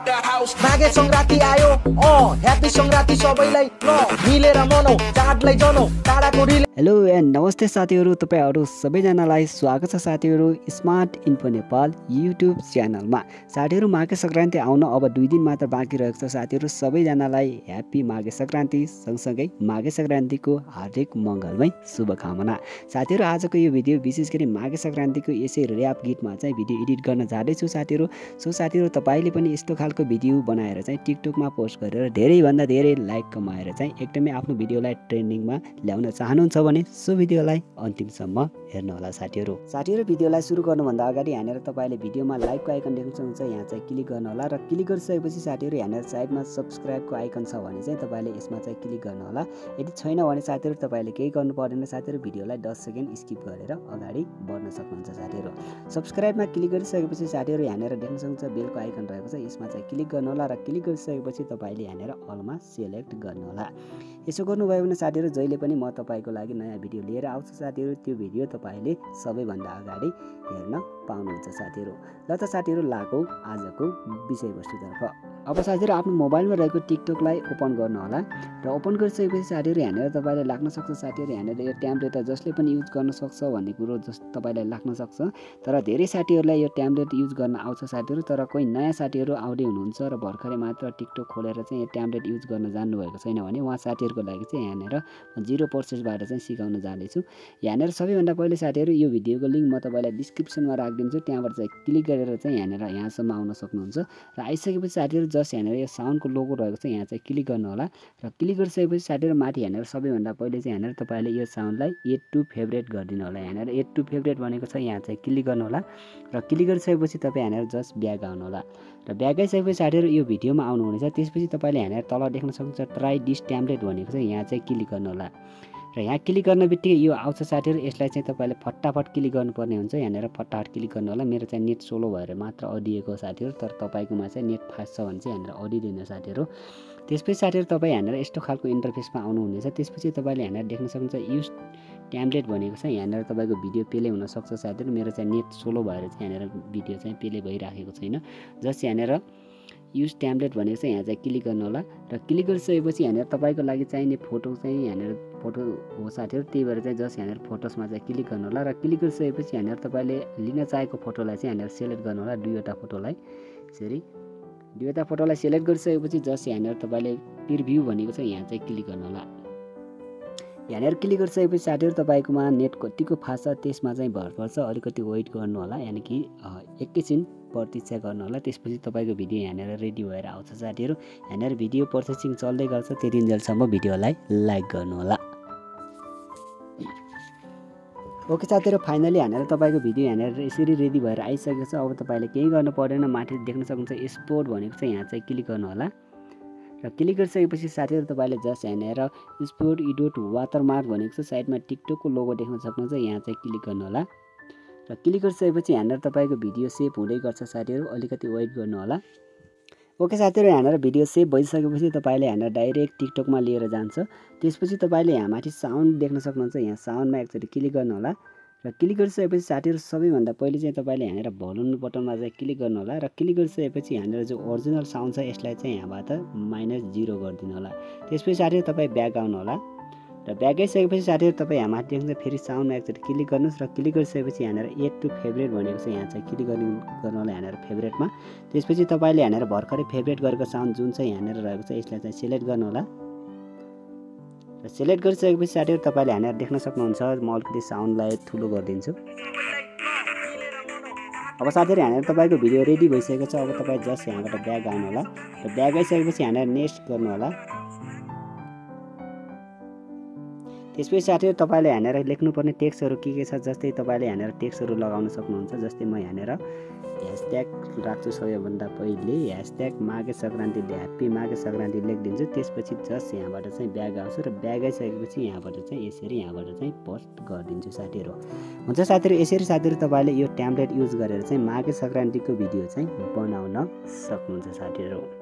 माघे सङ्क्रान्ति आयो। A happy Sankranti सबैलाई ल मिलेर मनाउ चाडलाई जनाउ टाढाको रिल हेलो एन्ड नमस्ते साथीहरू तपाईँहरू सबैजनालाई स्वागत छ साथीहरू स्मार्ट इन्फो नेपाल युट्युब च्यानलमा। साथीहरू माघे सङ्क्रान्ति आउन अब दुई दिन मात्र बाँकी रहेको छ साथीहरू सबैजनालाई ह्याप्पी माघे सङ्क्रान्ति सँगसँगै माघे सङ्क्रान्तिको हार्दिक मङ्गलमय शुभकामना। साथीहरू आजको यो भिडियो विशेष गरी माघे सङ्क्रान्तिको यसै ऱ्याप गीतमा चाहिँ भिडियो एडिट गर्न जाँदैछु साथीहरू। सो साथीहरू तपाईँले पनि यस्तो खालको भिडियो बनाएर चाहिँ टिकटकमा पोस्ट गरेर धेरैभन्दा धेरै लाइक कमाएर चाहिँ एकदमै आफ्नो भिडियोलाई ट्रेन्डिङमा ल्याउन चाहनुहुन्छ भने सो भिडियोलाई अन्तिमसम्म हेर्नुहोला साथीहरू। साथीहरू भिडियोलाई सुरु गर्नुभन्दा अगाडि यहाँनिर तपाईँले भिडियोमा लाइकको आइकन देख्न सक्नुहुन्छ यहाँ चाहिँ क्लिक गर्नुहोला र क्लिक गरिसकेपछि साथीहरू यहाँनिर साइडमा सब्सक्राइबको आइकन छ भने चाहिँ तपाईँले यसमा चाहिँ क्लिक गर्नुहोला यदि छैन भने साथीहरू तपाईँले केही गर्नु पर्दैन साथीहरू भिडियोलाई दस सेकेन्ड स्किप गरेर अगाडि बढ्न सक्नुहुन्छ साथीहरू। सब्सक्राइबमा क्लिक गरिसकेपछि साथीहरू यहाँनिर देख्न सक्नुहुन्छ बेलको आइकन रहेको छ यसमा चाहिँ क्लिक गर्नुहोला र क्लिक गरिसकेपछि तपाईँले यहाँनिर अलमा सेलेक्ट गर्नुहोला। यसो गर्नुभयो भने साथीहरू जहिले पनि म तपाईँको लागि नयाँ भिडियो लिएर आउँछु साथीहरू त्यो भिडियो तपाईँले सबैभन्दा अगाडि हेर्न पाउनुहुन्छ साथीहरू। ल त साथीहरू लागौँ आजको विषयवस्तुतर्फ। अब साथीहरू आफ्नो मोबाइलमा रहेको टिकटकलाई ओपन गर्नुहोला र ओपन गरिसकेपछि साथीहरू यहाँनिर तपाईँले लाग्न सक्छ साथीहरू यहाँनिर यो ट्याम्लेट त जसले पनि युज गर्न सक्छ भन्ने कुरो जस तपाईँलाई लाग्न सक्छ। तर धेरै साथीहरूलाई यो ट्याम्लेट युज गर्न आउँछ साथीहरू तर कोही नयाँ साथीहरू आउँदै हुनुहुन्छ र भर्खरै मात्र टिकटक खोलेर चाहिँ यो ट्याम्लेट युज गर्न जान्नुभएको छैन भने उहाँ साथीहरूको लागि चाहिँ यहाँनिर जिरो पर्सेन्टबाट चाहिँ सिकाउन जाँदैछु। यहाँनिर सबैभन्दा पहिले साथीहरू यो भिडियोको लिङ्क म तपाईँलाई डिस्क्रिप्सनमा राखिदिन्छु त्यहाँबाट चाहिँ क्लिक गरेर चाहिँ यहाँनिर यहाँसम्म आउन सक्नुहुन्छ। र आइसकेपछि साथीहरू जस्ट यहाँनिर यो साउन्डको लोगो रहेको छ यहाँ चाहिँ क्लिक गर्नु होला। र क्लिक गरिसकेपछि साथीहरू माथि यहाँनिर सबैभन्दा पहिले चाहिँ यहाँनिर तपाईँले यो साउन्डलाई एड टु फेभरेट गरिदिनु होला। यहाँनिर एड टु फेभरेट भनेको छ यहाँ चाहिँ क्लिक गर्नु होला। र क्लिक गरिसकेपछि तपाईँ यहाँनिर जस्ट ब्याग आउनु होला। र ब्याग आइसकेपछि साथीहरू यो भिडियोमा आउनुहुनेछ त्यसपछि तपाईँले यहाँनिर तल देख्न सक्नुहुन्छ ट्राई डिस ट्याम्लेट भनेको छ यहाँ चाहिँ क्लिक गर्नु होला। र यहाँ क्लिक गर्न बित्तिकै यो आउँछ साथीहरू यसलाई चाहिँ तपाईँले फटाफट क्लिक गर्नुपर्ने हुन्छ। यहाँनिर फटाफट क्लिक गर्नु होला। मेरो चाहिँ नेट सोलो भएर मात्र अडिएको साथीहरू तर तपाईँकोमा चाहिँ नेट फास्ट छ भने चाहिँ यहाँनिर अडिँदैन साथीहरू। त्यसपछि साथीहरू तपाईँ यहाँनिर यस्तो खालको इन्टरफेसमा आउनुहुनेछ। त्यसपछि तपाईँले यहाँनिर देख्न सक्नुहुन्छ युज ट्याम्लेट भनेको छ। यहाँनिर तपाईँको भिडियो पेले हुनसक्छ साथीहरू। मेरो चाहिँ नेट सोलो भएर चाहिँ यहाँनिर भिडियो चाहिँ पेले भइराखेको छैन। जस्ट यहाँनिर युज ट्याम्लेट भनेको चाहिँ यहाँ चाहिँ क्लिक गर्नु होला। र क्लिक गरिसकेपछि यहाँनिर तपाईँको लागि चाहिने फोटो चाहिँ यहाँनिर फोटो हो साथीहरू। त्यही भएर चाहिँ जस्ट यहाँनिर फोटोसमा चाहिँ क्लिक गर्नु होला र क्लिक गरिसकेपछि यहाँनिर तपाईँले लिन चाहेको फोटोलाई चाहिँ यहाँनिर सेलेक्ट गर्नु होला दुईवटा फोटोलाई। यसरी दुईवटा फोटोलाई सेलेक्ट गरिसकेपछि जस्ट यहाँनिर तपाईँले प्रिभ्यू भनेको छ यहाँ चाहिँ क्लिक गर्नु होला। यहाँनिर क्लिक गरिसकेपछि साथीहरू तपाईँकोमा नेट कतिको फास्ट छ त्यसमा चाहिँ भर पर्छ अलिकति वेट गर्नु होला यानि कि एकैछिन प्रतीक्षा गर्नु होला। त्यसपछि तपाईँको भिडियो यहाँनिर रेडी भएर आउँछ साथीहरू। यहाँनिर भिडियो प्रोसेसिङ चल्दै गर्छ त्यति जेलसम्म भिडियोलाई लाइक गर्नु ओके साथीहरू फाइनली यहाँनिर तपाईँको भिडियो यहाँनिर यसरी रेडी भएर आइसकेको छ। अब तपाईँले केही गर्नु पर्दैन माथि देख्न सक्नुहुन्छ स्पोर्ट भनेको चाहिँ यहाँ चाहिँ क्लिक गर्नु होला। र क्लिक गरिसकेपछि साथीहरू तपाईँले जस्ट यहाँनिर स्पोर्ट इडोट वाटरमार्क भनेको छ साइडमा टिकटकको लोगो देख्न सक्नुहुन्छ यहाँ चाहिँ क्लिक गर्नु होला। र क्लिक गरिसकेपछि यहाँनिर तपाईँको भिडियो सेभ हुँदै गर्छ साथीहरू अलिकति वेट गर्नु होला। ओके साथीहरू यहाँनिर भिडियो सेभ भइसकेपछि तपाईँले यहाँनिर डाइरेक्ट टिकटकमा लिएर जान्छ। त्यसपछि तपाईँले यहाँ माथि साउन्ड देख्न सक्नुहुन्छ। यहाँ साउन्डमा एकचोटि क्लिक गर्नु होला र क्लिक गरिसकेपछि साथीहरू सबैभन्दा पहिले चाहिँ तपाईँले यहाँनिर भोल्युम बटनमा चाहिँ क्लिक गर्नु होला र क्लिक गरिसकेपछि यहाँनिर जो ओरिजिनल साउन्ड छ यसलाई चाहिँ यहाँबाट माइनस जिरो गरिदिनु होला। त्यसपछि साथीहरू तपाईँ ब्याग आउनु होला। र ब्याग आइसकेपछि साथीहरू तपाईँ यहाँ माथि देख्नुहुन्छ फेरि साउन्डमा एकचोटि क्लिक गर्नुहोस् र क्लिक गरिसकेपछि यहाँनिर एड टु फेभरेट भनेको छ। यहाँ चाहिँ क्लिक गर्नु गर्नु होला यहाँनिर फेभरेटमा त्यसपछि तपाईँले यहाँनिर भर्खरै फेभरेट गरेको साउन्ड जुन चाहिँ यहाँनिर रहेको छ यसलाई चाहिँ सिलेक्ट गर्नु होला र सिलेक्ट गरिसकेपछि साथीहरू तपाईँले यहाँनिर देख्न सक्नुहुन्छ म अलिकति साउन्डलाई ठुलो गरिदिन्छु। अब साथीहरू यहाँनिर तपाईँको भिडियो रेडी भइसकेको छ। अब तपाईँ जस्ट यहाँबाट ब्याग आउनु होला र ब्याग आइसकेपछि यहाँनिर नेक्स्ट गर्नु त्यसपछि साथीहरू तपाईँले यहाँनिर लेख्नुपर्ने टेक्स्टहरू के के छ जस्तै तपाईँले यहाँनिर टेक्स्टहरू लगाउन सक्नुहुन्छ जस्तै म यहाँनिर ह्यासट्याग राख्छु सबैभन्दा पहिले ह्यासट्याग माघे सङ्क्रान्तिले ह्याप्पी माघे सङ्क्रान्ति लेखिदिन्छु त्यसपछि जस्ट यहाँबाट चाहिँ ब्याग आउँछु र ब्याग आइसकेपछि यहाँबाट चाहिँ यसरी यहाँबाट चाहिँ पोस्ट गरिदिन्छु साथीहरू। हुन्छ साथीहरू यसरी साथीहरू तपाईँले यो ट्याम्लेट युज गरेर चाहिँ माघे सङ्क्रान्तिको भिडियो चाहिँ बनाउन सक्नुहुन्छ साथीहरू।